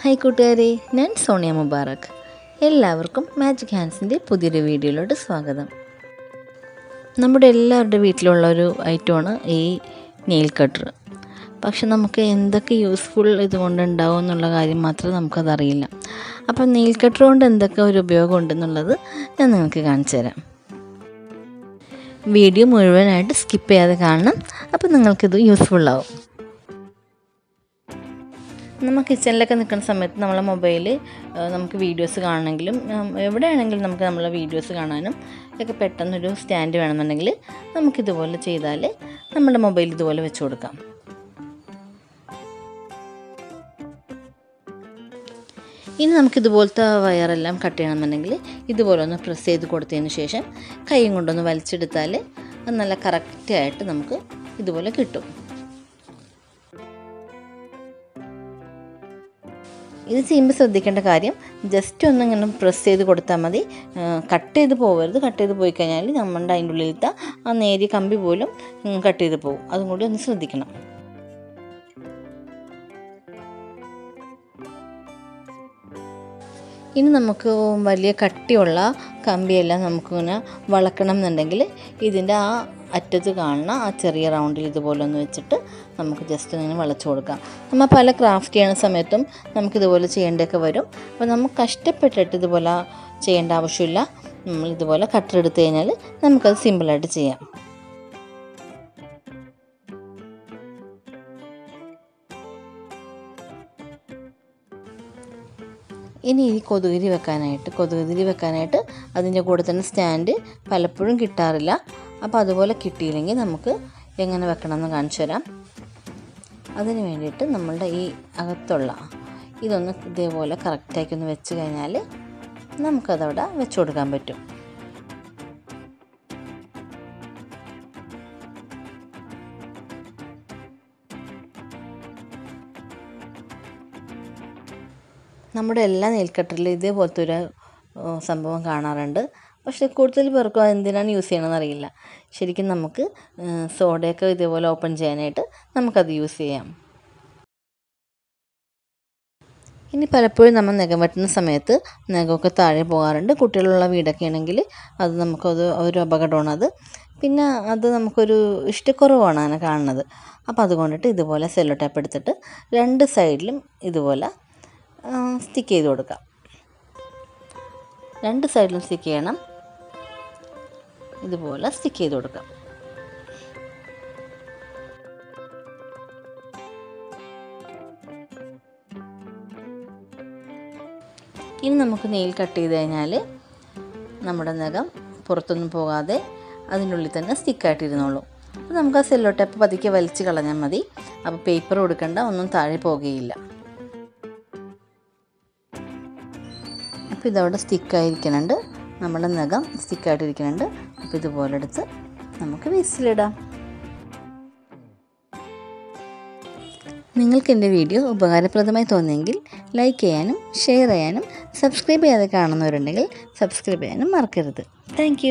Hi കൂട്ടുകാരെ. ഞാൻ സോണിയ മുബാറക്. എല്ലാവർക്കും മാജിക് ഹാൻഡ്സിന്റെ പുതിയൊരു വീഡിയോയിലോട്ട് സ്വാഗതം. നമ്മുടെ എല്ലാവരുടെ വീട്ടിലുള്ള ഒരു ഐറ്റമാണ് ഈ നെയിൽ കട്ടർ പക്ഷെ നമുക്ക് എന്തൊക്കെ യൂസ്ഫുൾ ഇതുകൊണ്ട് ഉണ്ടാവും എന്നുള്ള കാര്യം മാത്രമേ നമുക്കതറിയില്ല അപ്പം നെയിൽ കട്ടർ കൊണ്ട് എന്തൊക്കെ ഒരു ഉപയോഗം ഉണ്ടെന്നുള്ളത് ഞാൻ നിങ്ങൾക്ക് കാണിച്ചു തരാം. വീഡിയോ മുഴുവനായിട്ട് സ്കിപ്പ് ചെയ്യാതെ കാണണം. അപ്പം നിങ്ങൾക്കിത് യൂസ്ഫുള്ളാവും നമ്മൾ കിച്ചണിലൊക്കെ നിൽക്കുന്ന സമയത്ത് നമ്മളെ മൊബൈൽ നമുക്ക് വീഡിയോസ് കാണണമെങ്കിലും എവിടെയാണെങ്കിലും നമുക്ക് നമ്മളെ വീഡിയോസ് കാണാനും ഒക്കെ പെട്ടെന്നൊരു സ്റ്റാൻഡ് വേണമെന്നുണ്ടെങ്കിൽ നമുക്കിതുപോലെ ചെയ്താൽ നമ്മുടെ മൊബൈൽ ഇതുപോലെ വെച്ച് കൊടുക്കാം. ഇനി നമുക്കിതുപോലത്തെ വയറെല്ലാം കട്ട് ചെയ്യണമെന്നുണ്ടെങ്കിൽ ഇതുപോലെ ഒന്ന് പ്രസ് ചെയ്ത് കൊടുത്തതിന് ശേഷം കൈയും കൊണ്ടൊന്ന് വലിച്ചെടുത്താൽ അത് നല്ല കറക്റ്റായിട്ട് നമുക്ക് ഇതുപോലെ കിട്ടും. ഇത് ചെയ്യുമ്പോൾ ശ്രദ്ധിക്കേണ്ട കാര്യം ജസ്റ്റ് ഒന്ന് ഇങ്ങനെ പ്രസ് ചെയ്ത് കൊടുത്താൽ മതി. കട്ട് ചെയ്ത് പോകരുത് കട്ട് ചെയ്ത് പോയി കഴിഞ്ഞാൽ നമ്മുടെ അതിന്റെ ഉള്ളിലത്തെ ആ നേരിയ കമ്പി പോലും കട്ട് ചെയ്ത് പോകും. അതും കൂടി ഒന്ന് ശ്രദ്ധിക്കണം. ഇനി നമുക്ക് വലിയ കട്ടിയുള്ള കമ്പിയെല്ലാം നമുക്കിങ്ങനെ വളക്കണം എന്നുണ്ടെങ്കിൽ ഇതിന്റെ ആ അറ്റത്ത് കാണുന്ന ആ ചെറിയ റൗണ്ടിൽ ഇതുപോലെ ഒന്ന് വെച്ചിട്ട് നമുക്ക് ജസ്റ്റ് ഇങ്ങനെ വളച്ചു കൊടുക്കാം. നമ്മൾ പല ക്രാഫ്റ്റ് ചെയ്യുന്ന സമയത്തും നമുക്കിതുപോലെ ചെയ്യേണ്ടതൊക്കെ വരും. അപ്പോൾ നമുക്ക് കഷ്ടപ്പെട്ടിട്ട് ഇതുപോലെ ചെയ്യേണ്ട ആവശ്യമില്ല. നമ്മൾ ഇതുപോലെ കട്ടർ എടുത്തു കഴിഞ്ഞാൽ നമുക്കത് സിമ്പിളായിട്ട് ചെയ്യാം. ഇനി ഈ കൊതുകുതിരി വെക്കാനായിട്ട് കൊതുകുതിരി വെക്കാനായിട്ട് അതിന്റെ കൂടെ തന്നെ സ്റ്റാൻഡ് പലപ്പോഴും കിട്ടാറില്ല. അപ്പോൾ അതുപോലെ കിട്ടിയില്ലെങ്കിൽ നമുക്ക് എങ്ങനെ വെക്കണമെന്ന് കാണിച്ചു തരാം. അതിന് വേണ്ടിയിട്ട് നമ്മളുടെ ഈ അകത്തുള്ള ഇതൊന്ന് ഇതേപോലെ കറക്റ്റാക്കി ഒന്ന് വെച്ച് കഴിഞ്ഞാൽ നമുക്കതവിടെ വെച്ച് കൊടുക്കാൻ പറ്റും. നമ്മുടെ എല്ലാ നെൽക്കട്ടറിലും ഇതേപോലത്തെ ഒരു സംഭവം കാണാറുണ്ട്. പക്ഷേ കൂടുതൽ പേർക്കും അതെന്തിനാണ് യൂസ് ചെയ്യണമെന്ന് അറിയില്ല. ശരിക്കും നമുക്ക് സോഡയൊക്കെ ഇതേപോലെ ഓപ്പൺ ചെയ്യാനായിട്ട് നമുക്കത് യൂസ് ചെയ്യാം. ഇനി പലപ്പോഴും നമ്മൾ നഖം വെട്ടുന്ന സമയത്ത് നഖമൊക്കെ താഴെ പോകാറുണ്ട്. കുട്ടികളുള്ള വീടൊക്കെ ആണെങ്കിൽ അത് നമുക്കത് ഒരു അപകടമാണ് അത്. പിന്നെ അത് നമുക്കൊരു ഇഷ്ടക്കുറവാണ് അങ്ങനെ കാണുന്നത്. അപ്പോൾ അതുകൊണ്ടിട്ട് ഇതുപോലെ സെല്ലോ ടാപ്പ് എടുത്തിട്ട് രണ്ട് സൈഡിലും ഇതുപോലെ സ്റ്റിക്ക് ചെയ്ത് കൊടുക്കാം. രണ്ട് സൈഡിലും സ്റ്റിക്ക് ചെയ്യണം. ഇതുപോലെ സ്റ്റിക്ക് ചെയ്ത് കൊടുക്കാം. ഇനി നമുക്ക് നെയിൽ കട്ട് ചെയ്ത് കഴിഞ്ഞാൽ നമ്മുടെ നഖം പുറത്തൊന്നും പോകാതെ അതിനുള്ളിൽ തന്നെ സ്റ്റിക്കായിട്ടിരുന്നോളൂ അപ്പോൾ നമുക്ക് ആ സെല്ലോ ടേപ്പ് പതുക്കെ വലിച്ച് കളഞ്ഞാൽ മതി. അപ്പോൾ പേപ്പർ കൊടുക്കേണ്ട ഒന്നും താഴെ പോകുകയില്ല അപ്പോൾ ഇതവിടെ സ്റ്റിക്കായിരിക്കുന്നുണ്ട് നമ്മുടെ നഖം സ്റ്റിക്കായിട്ടിരിക്കുന്നുണ്ട് അപ്പോൾ ഇതുപോലെ എടുത്ത് നമുക്ക് വേസ്റ്റിലിടാം നിങ്ങൾക്ക് എന്റെ വീഡിയോ ഉപകാരപ്രദമായി തോന്നിയെങ്കിൽ ലൈക്ക് ചെയ്യാനും ഷെയർ ചെയ്യാനും സബ്സ്ക്രൈബ് ചെയ്യാതെ കാണുന്നവരുണ്ടെങ്കിൽ സബ്സ്ക്രൈബ് ചെയ്യാനും മറക്കരുത്. താങ്ക്